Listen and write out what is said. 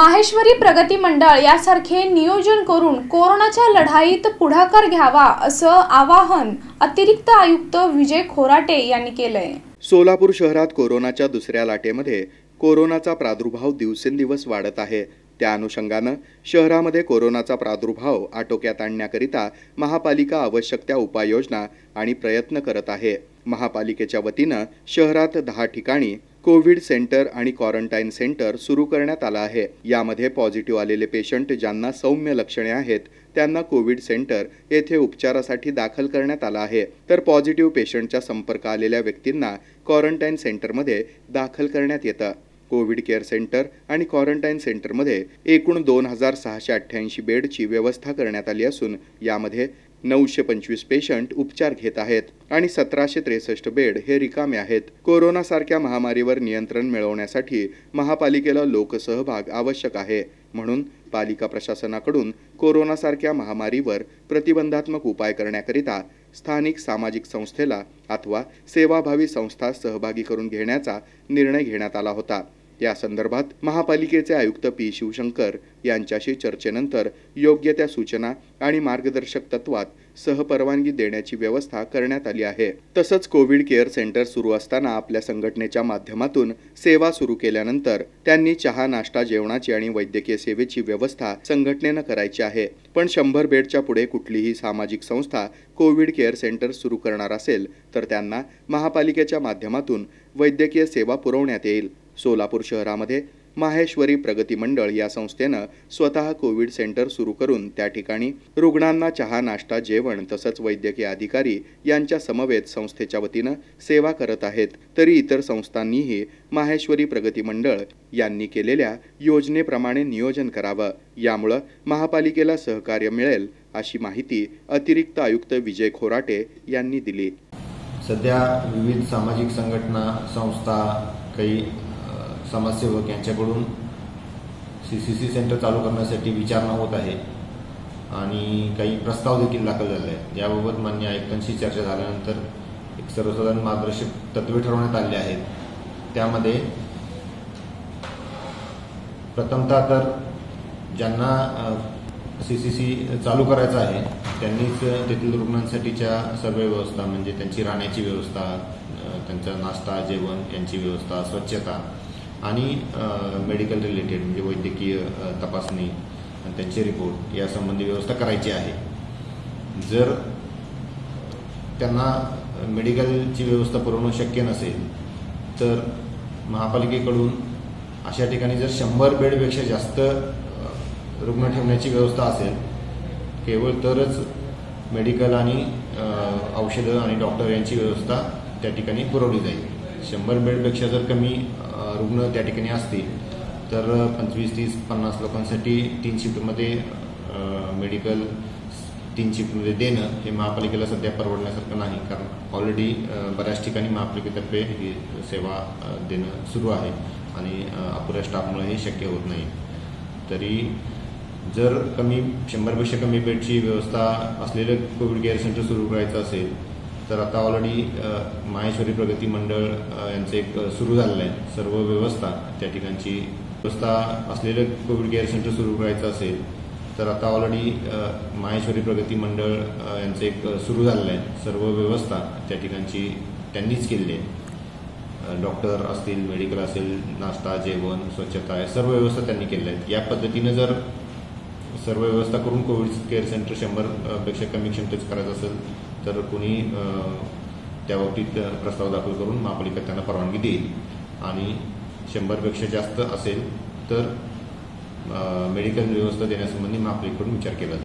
माहेश्वरी प्रगती मंडळ यासारखे नियोजन करून कोरोनाच्या लढाईत पुढाकार घ्यावा असं आवाहन अतिरिक्त आयुक्त विजय खोराटे यांनी केलंय. सोलापूर शहरात कोरोनाच्या दुसऱ्या लाटेमध्ये कोरोनाचा प्रादुर्भाव दिवसेंदिवस वाढत आहे. त्या अनुषंगानं शहरामध्ये कोरोनाचा प्रादुर्भाव आटोक्यात आणण्याकरिता महापालिका आवश्यक त्या उपाययोजना आणि प्रयत्न करत आहे. महापालिकेच्या वतीनं शहरात दहा ठिकाणी कोविड सेंटर आणि क्वारंटाईन सेंटर सुरू करण्यात आलं आहे. यामध्ये पॉझिटिव्ह आलेले पेशंट ज्यांना सौम्य लक्षणे आहेत त्यांना कोविड सेंटर येथे उपचारासाठी दाखल करण्यात आलं आहे. तर पॉझिटिव्ह पेशंटच्या संपर्क आलेल्या व्यक्तींना क्वारंटाईन सेंटरमध्ये दाखल करण्यात येतं. कोविड केअर सेंटर आणि क्वारंटाईन सेंटरमध्ये एकूण दोन हजार सहाशे अठ्ठ्याऐंशी बेडची व्यवस्था करण्यात आली असून यामध्ये नऊशे पंचवीस पेशंट उपचार घेत आहेत आणि सतराशे त्रेसष्ट बेड हे रिकामे आहेत. कोरोनासारख्या महामारीवर नियंत्रण मिळवण्यासाठी महापालिकेला लोकसहभाग आवश्यक आहे. म्हणून पालिका प्रशासनाकडून कोरोनासारख्या महामारीवर प्रतिबंधात्मक उपाय करण्याकरिता स्थानिक सामाजिक संस्थेला अथवा सेवाभावी संस्था सहभागी करून घेण्याचा निर्णय घेण्यात आला होता. या संदर्भात महापालिकेचे आयुक्त पी शिवशंकर यांच्याशी चर्चेनंतर योग्य त्या सूचना आणि मार्गदर्शक तत्वात सहपरवानगी देण्याची व्यवस्था करण्यात आली आहे. तसंच कोविड केअर सेंटर सुरू असताना आपल्या संघटनेच्या माध्यमातून सेवा सुरू केल्यानंतर त्यांनी चहा नाश्ता जेवणाची आणि वैद्यकीय सेवेची व्यवस्था संघटनेनं करायची आहे. पण शंभर बेडच्या पुढे कुठलीही सामाजिक संस्था कोविड केअर सेंटर सुरू करणार असेल तर त्यांना महापालिकेच्या माध्यमातून वैद्यकीय सेवा पुरवण्यात येईल. सोलापूर शहरामध्ये माहेश्वरी प्रगती मंडळ या संस्थेनं स्वतः कोविड सेंटर सुरू करून त्या ठिकाणी रुग्णांना चहा नाश्ता जेवण तसंच वैद्यकीय अधिकारी यांच्या समवेत संस्थेच्या वतीनं सेवा करत आहेत. तरी इतर संस्थांनीही माहेश्वरी प्रगती मंडळ यांनी केलेल्या योजनेप्रमाणे नियोजन करावं. यामुळं महापालिकेला सहकार्य मिळेल अशी माहिती अतिरिक्त आयुक्त विजय खोराटे यांनी दिली. सध्या विविध सामाजिक संघटना संस्था काही समाजसेवक यांच्याकडून सी सी सी सेंटर चालू करण्यासाठी विचारणा होत आहे. आणि काही प्रस्ताव देखील दाखल झाले आहेत. याबाबत मान्य आयुक्तांशी चर्चा झाल्यानंतर एक सर्वसाधारण मार्गदर्शक तत्वे ठरवण्यात आले आहेत. त्यामध्ये प्रथमतः तर ज्यांना सी सी सी चालू करायचं आहे त्यांनीच तेथील रुग्णांसाठीच्या सर्व व्यवस्था म्हणजे त्यांची राहण्याची व्यवस्था त्यांचा नाश्ता जेवण यांची व्यवस्था स्वच्छता आणि मेडिकल रिलेटेड म्हणजे वैद्यकीय तपासणी आणि त्यांचे रिपोर्ट यासंबंधी व्यवस्था करायची आहे. जर त्यांना मेडिकलची व्यवस्था पुरवणं शक्य नसेल तर महापालिकेकडून अशा ठिकाणी जर शंभर बेडपेक्षा जास्त रुग्ण ठेवण्याची व्यवस्था असेल केवळ तरच मेडिकल आणि औषधं आणि डॉक्टर यांची व्यवस्था त्या ठिकाणी पुरवली जाईल. शंभर बेडपेक्षा जर कमी रुग्ण त्या ठिकाणी असतील तर पंचवीस तीस पन्नास लोकांसाठी तीन शिफ्टमध्ये मेडिकल तीन शिफ्टमध्ये देणं हे महापालिकेला सध्या परवडण्यासारखं नाही. कारण ऑलरेडी बऱ्याच ठिकाणी महापालिकेतर्फे ही सेवा देणं सुरू आहे आणि अपुऱ्या स्टाफमुळे हे शक्य होत नाही. तरी जर कमी शंभरपेक्षा कमी बेडची व्यवस्था असलेलं कोविड केअर सेंटर सुरू करायचं असेल तर आता ऑलरेडी माहेश्वरी प्रगती मंडळ यांचं एक सुरू झालेलं आहे. सर्व व्यवस्था त्या ठिकाणची व्यवस्था असलेलं कोविड केअर सेंटर सुरू करायचं असेल तर आता ऑलरेडी माहेश्वरी प्रगती मंडळ यांचं एक सुरू झालेलं आहे. सर्व व्यवस्था त्या ठिकाणची त्यांनीच केलेली आहे. डॉक्टर असतील मेडिकल असेल नाश्ता जेवण स्वच्छता या सर्व व्यवस्था त्यांनी केल्या आहेत. या पद्धतीनं जर सर्व व्यवस्था करून कोविड केअर सेंटर शंभरपेक्षा कमी क्षमतेच करायचं असेल तर कुणी त्या बाबतीत प्रस्ताव दाखल करून महापालिका त्यांना परवानगी देईल. आणि शंभरपेक्षा जास्त असेल तर मेडिकल व्यवस्था देण्यासंबंधी महापालिकेकडून विचार केला